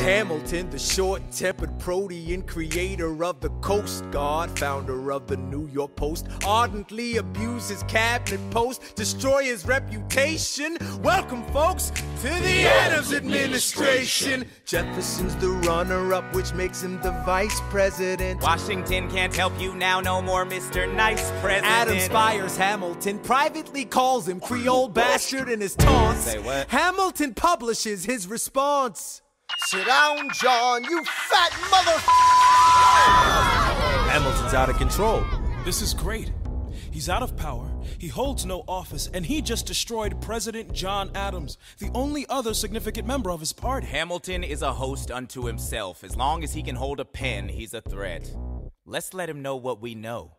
Hamilton, the short tempered protean creator of the Coast Guard, founder of the New York Post, ardently abuse his cabinet post, destroy his reputation. Welcome, folks, to the Adams administration. Jefferson's the runner up, which makes him the vice president. Washington can't help you now, no more Mr. Nice President. Adams fires Hamilton, privately calls him Creole bastard in his taunts. Say what? Hamilton publishes his response. Sit down, John, you fat mother. Hamilton's out of control. This is great. He's out of power, he holds no office, and he just destroyed President John Adams, the only other significant member of his party. Hamilton is a host unto himself. As long as he can hold a pen, he's a threat. Let's let him know what we know.